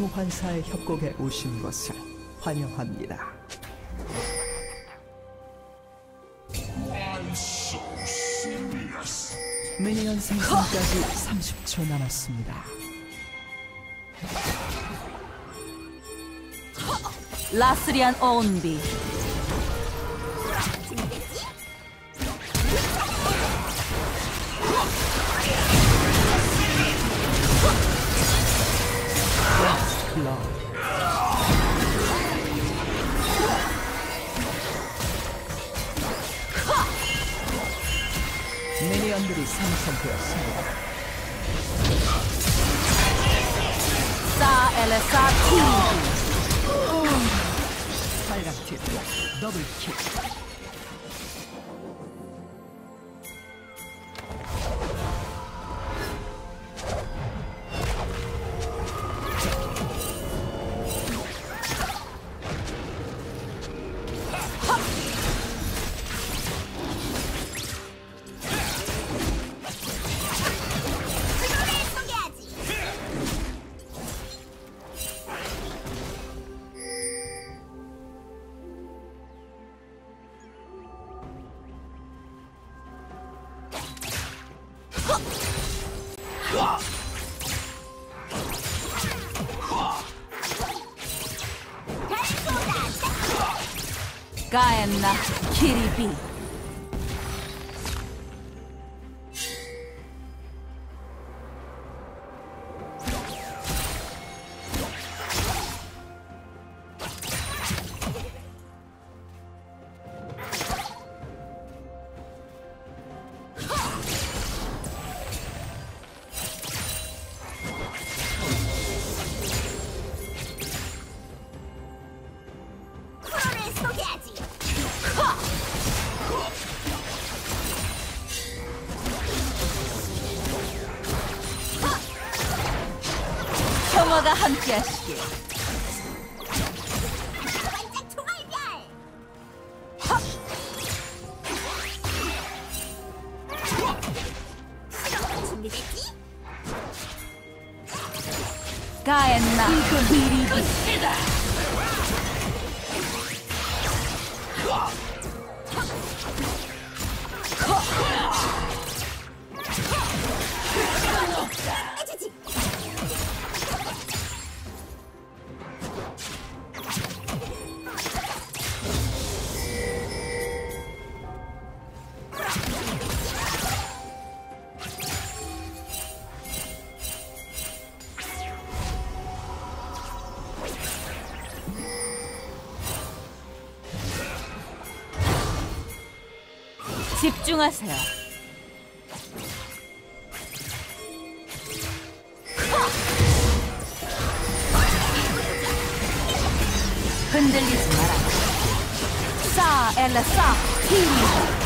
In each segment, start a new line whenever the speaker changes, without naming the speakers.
소환사의 협곡에 오신 것을 환영합니다. 미니언 생성까지 30초 남았습니다.
라스리안 온비
미니언들이 생성되었습니다.
사 엘레사 티
빨간 팀 더블 킬
가엔나 키리비
프
평화가 함께하시길 집중하세요. 흔들리지 마라 사 엘레사 키리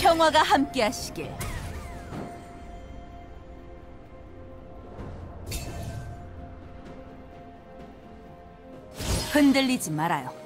평화가 함께하시길. 흔들리지 말아요.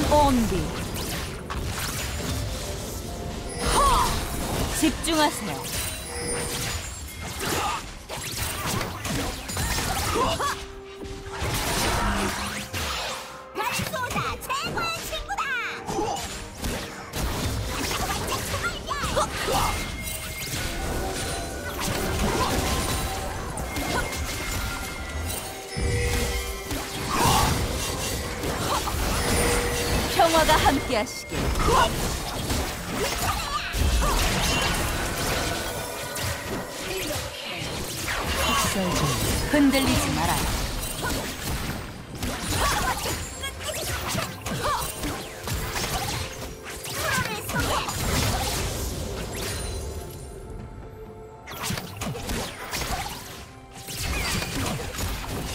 라스리안 온비. 집중하세요. 흔들리지 말아요.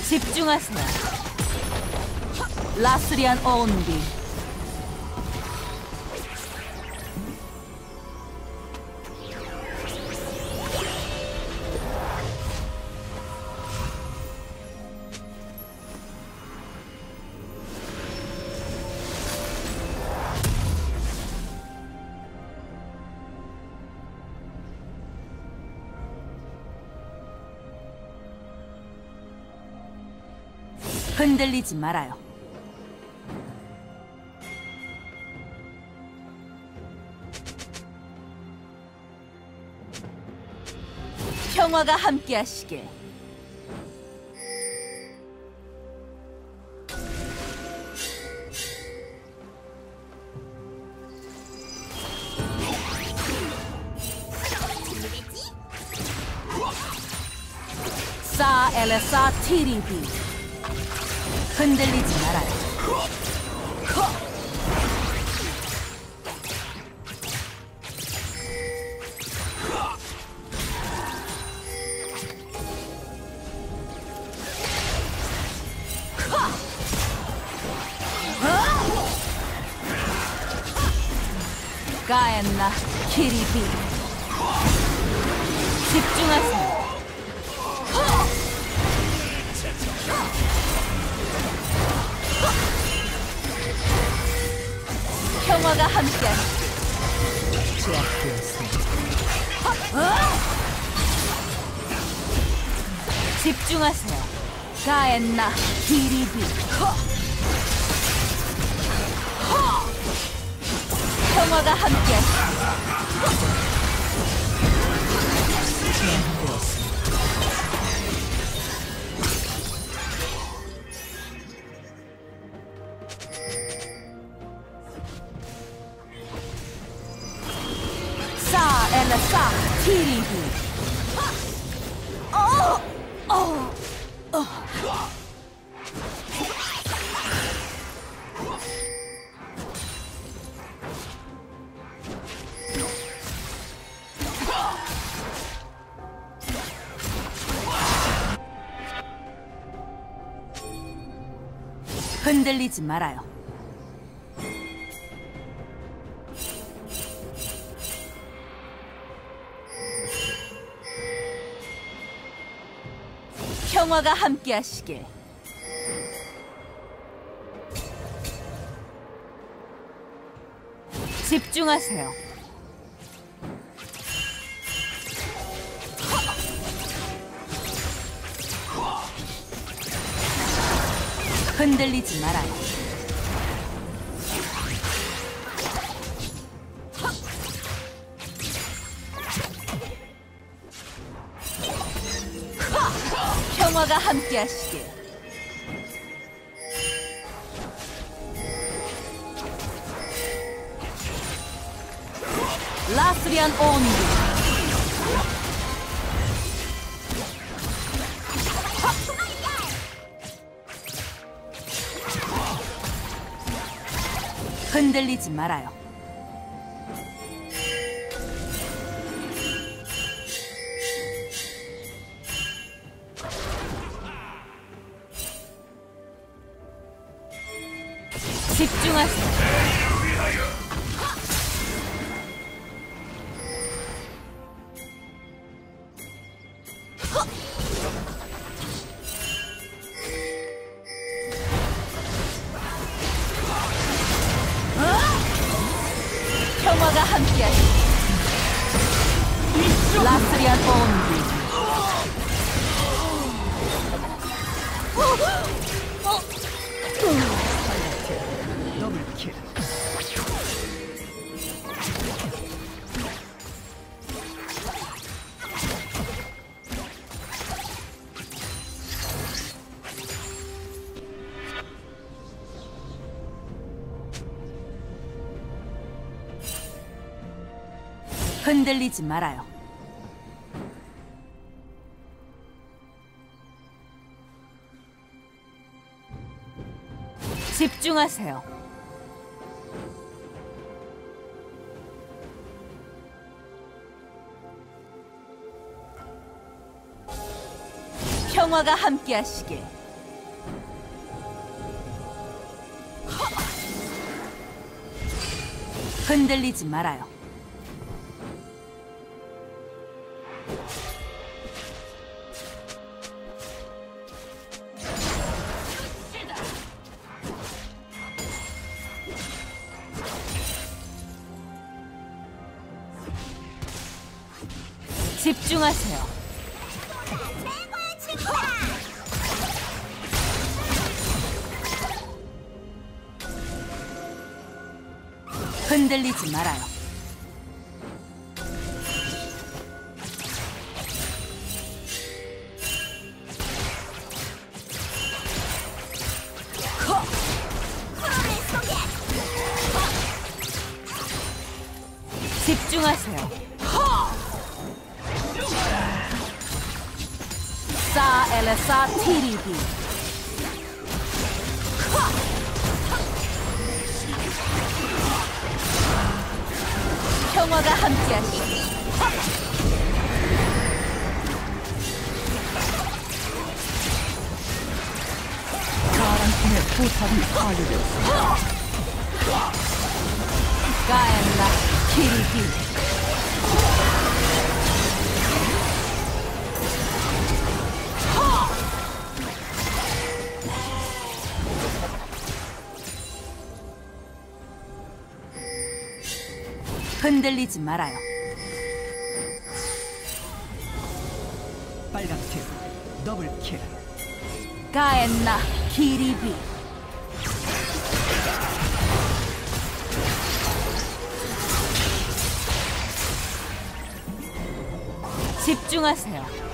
집중하세요. 라스리안 온비. 흔들리지 말아요. 평화가 함께하시길. 사 엘레사 티리비. 흔들리지 말아요. 가엔나 키리비 집중하세요.
제압되었습니다.
집중하세요. 가엔나 비리비. 평화가 함께 흔들리지 말아요. 평화가 함께하시길. 집중하세요. 흔들리지 말아요. 평화가 함께하시길. 라스리안 온리. 흔들리지 말아요. 라스리안
온기.
흔들리지 말아요. 집중하세요. 평화가 함께하시길. 흔들리지 말아요. 흔들리지 말아요. 집중하세요. 사 엘레사 티리비. 흔들리지 말아요.
빨강 팀 더블 킬.
가엔나 키리비. 집중하세요.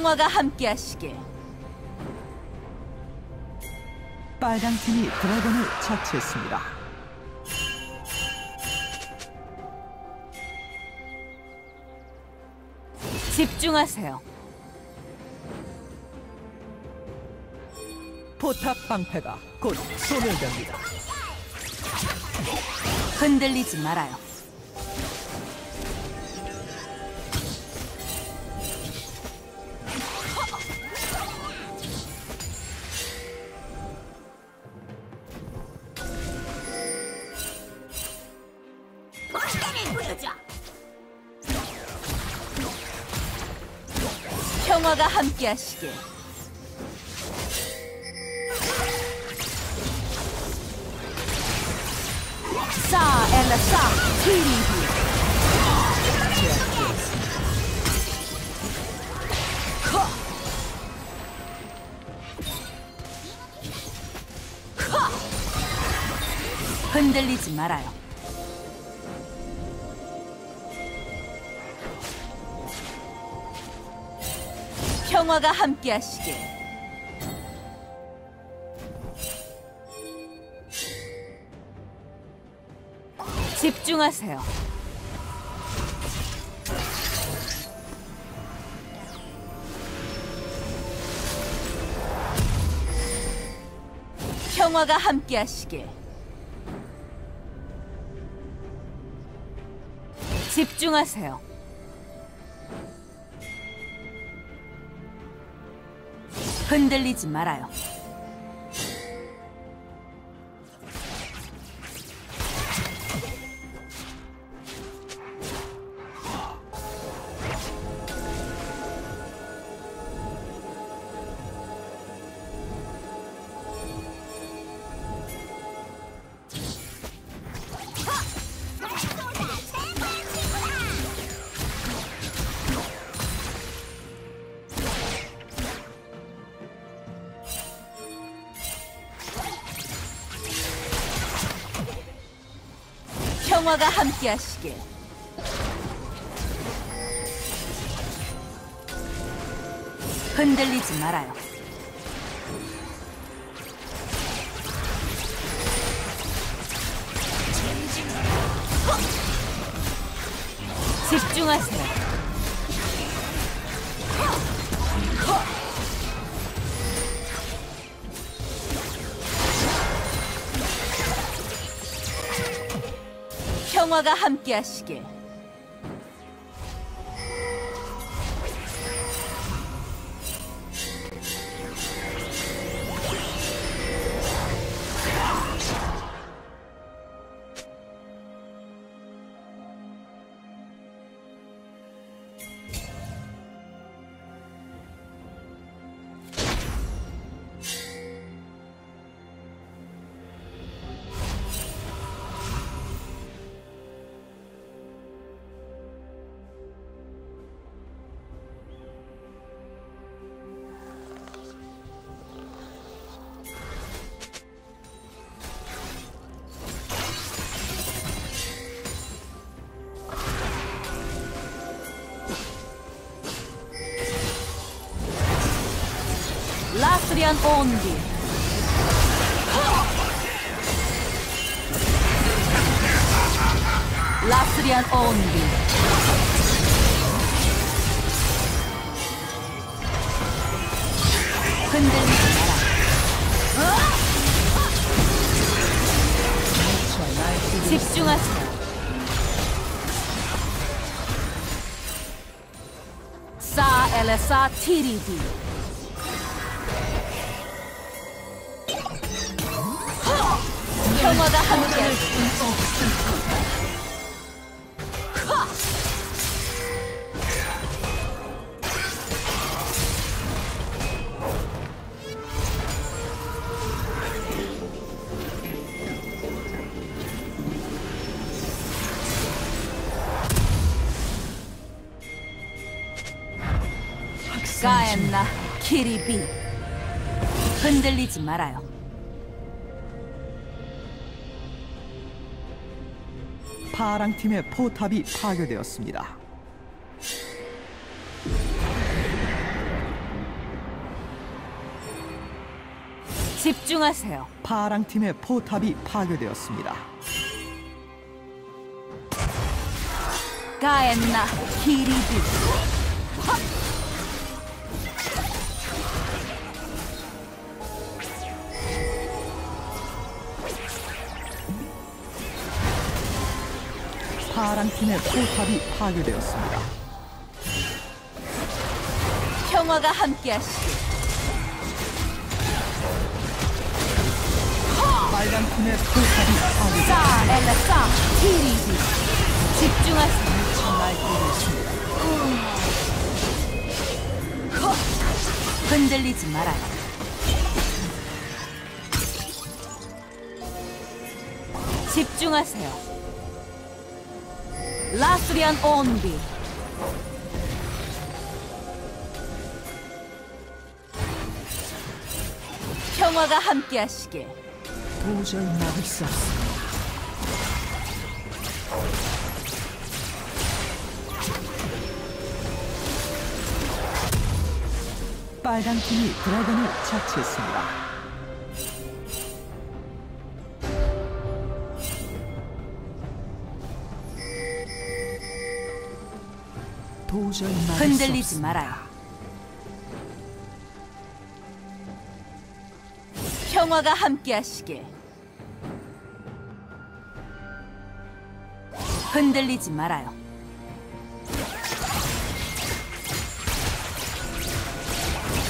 평화가 함께하시길.
빨강 팀이 드래곤을 처치했습니다.
집중하세요.
포탑 방패가 곧 소멸됩니다.
흔들리지 말아요. 평화가 함께하시길. 사 엘라 사 티리비. 흔들리지 말아요. 평화가 함께하시길. 집중하세요. 평화가 함께하시길. 집중하세요. 흔들리지 말아요. 평화가 함께하시길. 흔들리지 말아요. 집중하세요. 평화가 함께하시길. 라스리안 온기. 라스리안 온기. 흔들리지 마라. 집중하세요. 사 엘레사 티리디. 평화가 함께할 가엔나 키리비 흔들리지 말아요.
파랑 팀의 포탑이 파괴되었습니다.
집중하세요.
파랑 팀의 포탑이 파괴되었습니다.
가엔나 키리비
파랑 팀의 포탑이 파괴되었습니다.
평화가 함께하시길
빨간 팀의 포탑이 파괴되었습니다.
집중하세요. 흔들리지 말아요. 집중하세요. 라스리안 온비 평화가 함께하시길
도저히 막을 수 없습니다. 빨간 팀이 드래곤을 처치했습니다.
흔들리지. 말아요. 평화가 함께하시길. 흔들리지 말아요.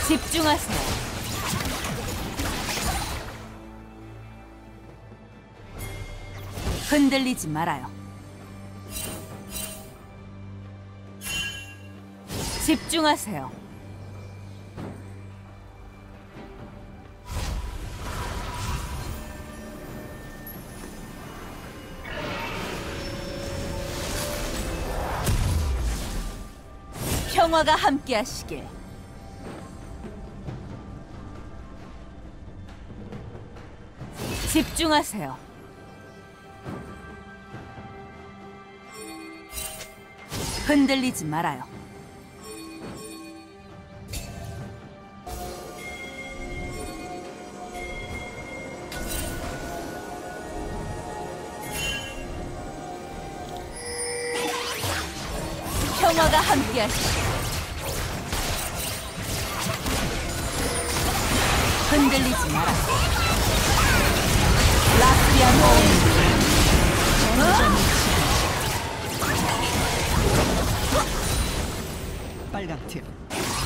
집중하세요. 흔들리지 말아요. 집중하세요. 평화가 함께하시길. 집중하세요. 흔들리지 말아요. 평화가 함께하시길. 흔들리지 마라. 라스리안 온
빨간 팀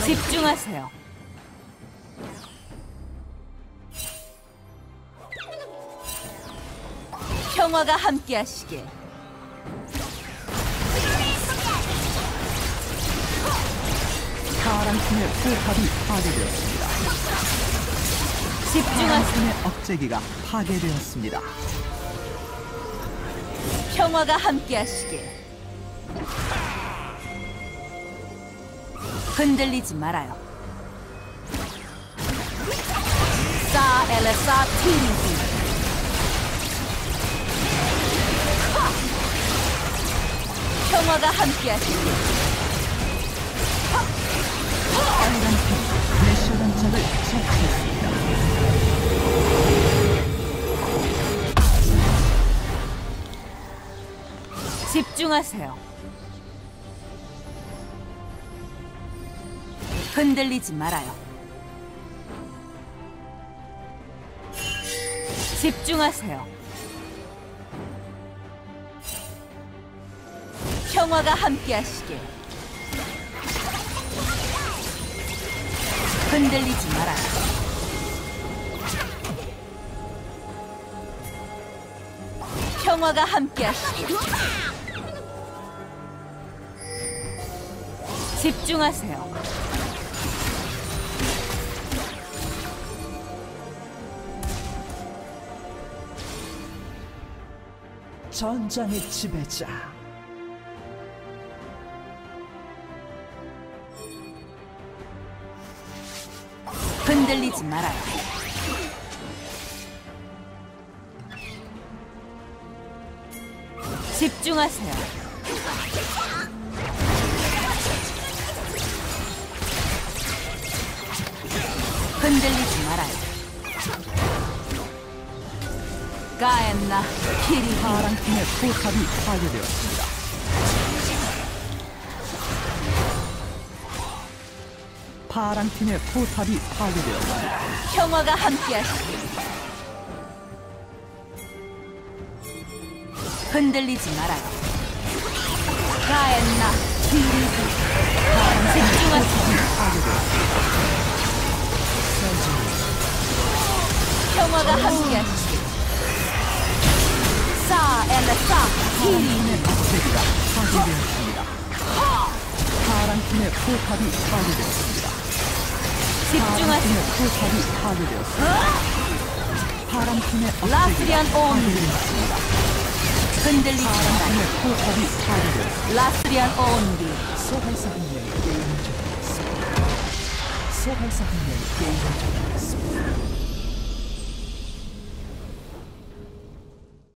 집중하세요. 평화가 함께하시길.
파란 팀의 포탑이 파괴되었습니다.
집중하세요.
팀의 억제기가 파괴되었습니다.
평화가 함께하시길. 흔들리지 말아요. 사 엘레사 티리지. 평화가 함께하시길.
빨간 팀 내셔 단짝을 처치했습니다.
집중하세요. 흔들리지 말아요. 집중하세요. 평화가 함께하시길. 흔들리지 말아요. 평화가 함께하시길. 집중하세요.
전장의 지배자
흔들리지 말아요. 집중하세요. 흔들리지 말아요. 가엔나 키리
파란 팀의 포탑이 파괴되었습니다. 파란 팀의 포탑이 파괴되었습니다.
평화가 함께하시길. 흔들리지 말아요. 가엔나 키리디 집중하세요. 평화가 함께하시길. 사 엘레사 키리는
억제기가 파괴되었습니다. 파란 팀의 포탑이 파괴되었습니다.
집중하세요.
팀의 포탑이 파괴되었습니다. 파란 팀의 억제기가
라스리안 온. 흔들리지
파괴되었습니다.
라스리안 온비
소환사 한 명이 게임을 접었습니다. 소환사 한 명이 게임을 접었습니다.